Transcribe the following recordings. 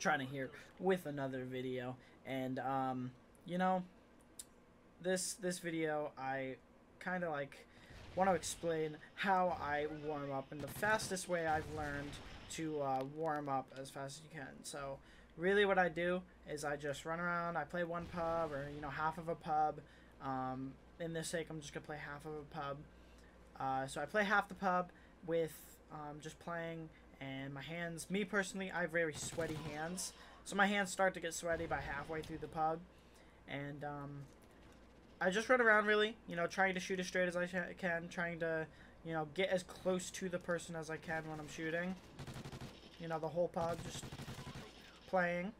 Trident hear with another video. And um you know this this video i kind of like want to explain how i warm up. And the fastest way i've learned to uh, warm up as fast as you can. So really what i do is i just run around i play one pub or you know half of a pub um, in this sake i'm just gonna play half of a pub. Uh, so i play half the pub with um, just playing and my hands me personally i have very sweaty hands. So my hands start to get sweaty by halfway through the pub and um, i just run around really you know trying to shoot as straight as i can trying to you know get as close to the person as i can when i'm shooting. You know the whole pub just playing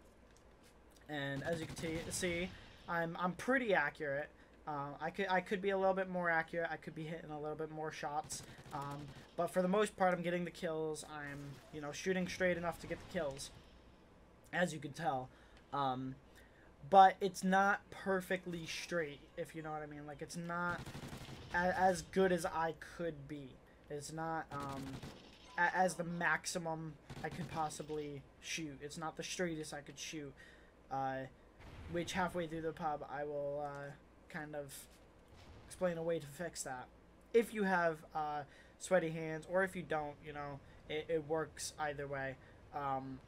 and as you can see i'm i'm pretty accurate uh, I could I could be a little bit more accurate. I could be hitting a little bit more shots, um, but for the most part, I'm getting the kills. I'm you know shooting straight enough to get the kills, as you can tell. Um, but it's not perfectly straight, if you know what I mean. Like it's not a- as good as I could be. It's not um, as the maximum I could possibly shoot. It's not the straightest I could shoot. Uh, which halfway through the pub, I will. Uh, kind of explain a way to fix that. If you have uh, sweaty hands, or if you don't, you know, it, it works either way. Um,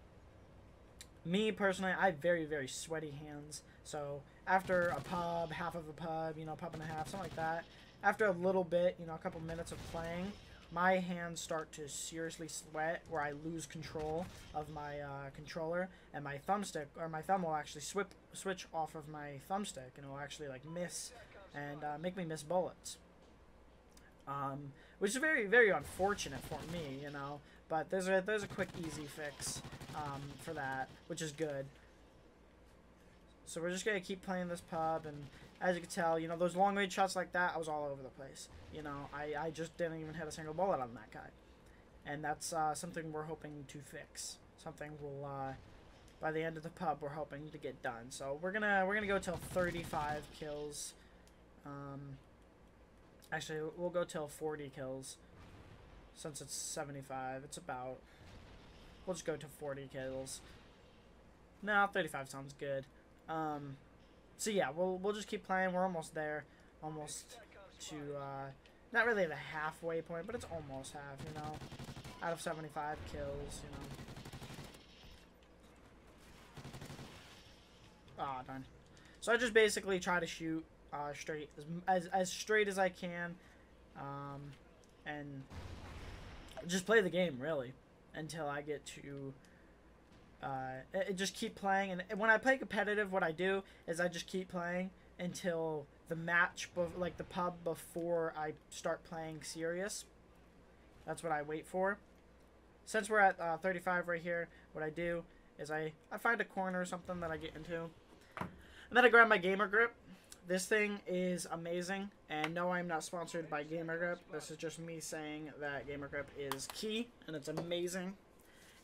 me personally, I have very, very sweaty hands. So after a pub, half of a pub, you know, pub and a half, something like that, after a little bit, you know, a couple minutes of playing, my hands start to seriously sweat where I lose control of my uh, controller and my thumbstick or my thumb will actually swip, switch off of my thumbstick and it will actually like miss and uh, make me miss bullets. Um, which is very very unfortunate for me, you know. But there's a there's a quick easy fix um, for that, which is good. So we're just gonna keep playing this pub, and as you can tell, you know those long range shots like that, I was all over the place. You know, I I just didn't even hit a single bullet on that guy, and that's uh, something we're hoping to fix. Something we'll uh, by the end of the pub we're hoping to get done. So we're gonna we're gonna go till 35 kills. Um, actually, we'll go till 40 kills since it's 75. It's about. We'll just go to 40 kills. No, 35 sounds good. Um, so yeah, we'll we'll just keep playing. We're almost there, almost to uh, not really the halfway point, but it's almost half. You know, out of 75 kills. You know. Ah, darn. So I just basically try to shoot uh, straight as, as as straight as I can, um, and just play the game really until I get to uh, it, just keep playing. And when I play competitive, what I do is I just keep playing until the match, like the pub, before I start playing serious. That's what I wait for. Since we're at uh, 35 right here, what I do is I, I find a corner or something that I get into. And then I grab my gamer grip. This thing is amazing. And no, I'm not sponsored by Gamer Grip. This is just me saying that Gamer Grip is key and it's amazing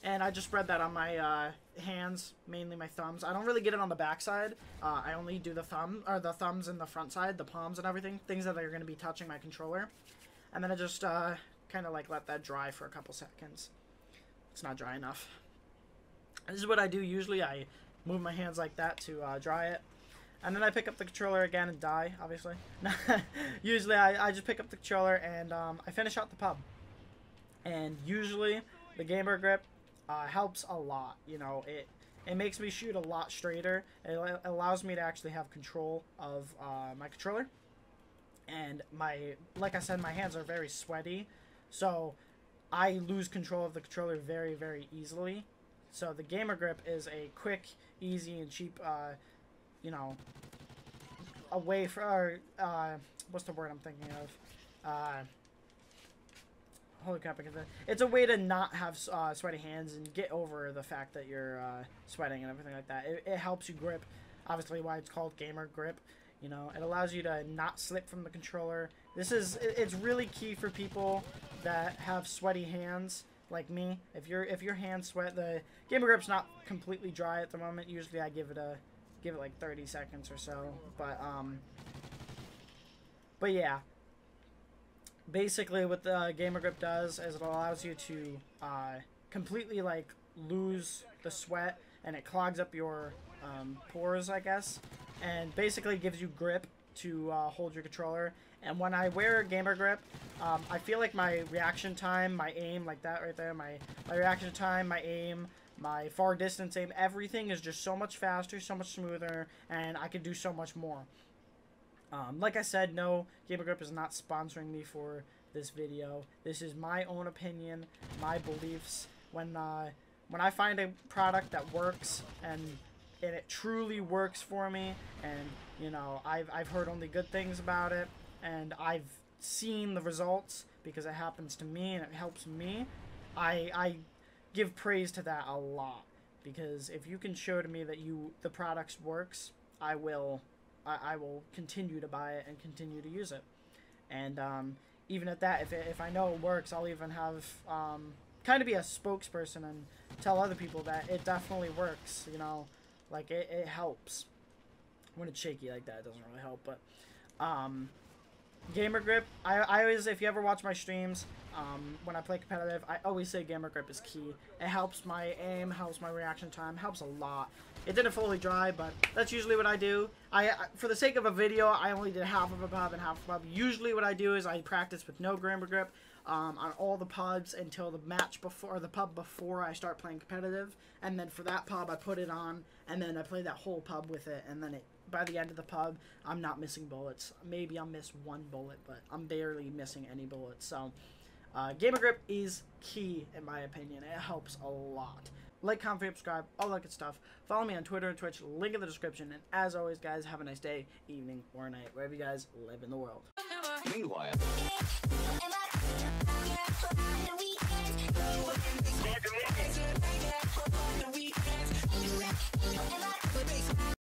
and I just spread that on my uh, hands, mainly my thumbs. I don't really get it on the backside. Uh, I only do the thumb or the thumbs and the front side, the palms and everything, things that are going to be touching my controller. And then I just uh, kind of like let that dry for a couple seconds. It's not dry enough. This is what I do usually. I move my hands like that to uh, dry it. And then I pick up the controller again and die, obviously. usually I, I just pick up the controller and um, I finish out the pub. And usually the gamer grip uh, helps a lot. You know, it it makes me shoot a lot straighter. It allows me to actually have control of uh, my controller. And my, like I said, my hands are very sweaty, so I lose control of the controller very, very easily. So the gamer grip is a quick, easy, and cheap, uh, you know, a way for, or, uh, what's the word I'm thinking of? Holy crap, say. It's a way to not have uh, sweaty hands and get over the fact that you're uh, sweating and everything like that. It, it helps you grip. Obviously, why it's called gamer grip. You know, it allows you to not slip from the controller. This is it- it's really key for people that have sweaty hands like me. If your if your hands sweat, the gamer grip's not completely dry at the moment. Usually, I give it a give it like 30 seconds or so. But um, but yeah. Basically, what the gamer grip does is it allows you to uh, completely like lose the sweat, and it clogs up your um, pores, I guess, and basically gives you grip to uh, hold your controller. And when I wear a gamer grip, um, I feel like my reaction time, my aim, like that right there, my, my reaction time, my aim, my far distance aim, everything is just so much faster, so much smoother, and I can do so much more. Um, like I said, no, Gamer Grip is not sponsoring me for this video. This is my own opinion, my beliefs. When uh, when I find a product that works and and it truly works for me, and you know I've I've heard only good things about it, and I've seen the results because it happens to me and it helps me. I I give praise to that a lot because if you can show to me that you the products works, I will I, I will continue to buy it and continue to use it. And um, even at that, if, it, if I know it works, I'll even have um, kind of be a spokesperson and tell other people that it definitely works. You know, like it, it helps. When it's shaky like that, it doesn't really help. But um, gamer grip, I, I always, if you ever watch my streams, um, when I play competitive, I always say gamer grip is key. It helps my aim, helps my reaction time, helps a lot. It didn't fully dry, but that's usually what I do. I, for the sake of a video, I only did half of a pub and half of a pub. Usually what I do is I practice with no gamer grip um, on all the pubs until the match before, the pub before I start playing competitive. And then for that pub, I put it on, and then I play that whole pub with it, and then it by the end of the pub, I'm not missing bullets. Maybe I'll miss one bullet, but I'm barely missing any bullets. So, uh, gamer grip is key in my opinion. It helps a lot. Like, comment, subscribe, all that good stuff. Follow me on Twitter and Twitch. Link in the description. And as always, guys, have a nice day, evening, or night, wherever you guys live in the world. Meanwhile. I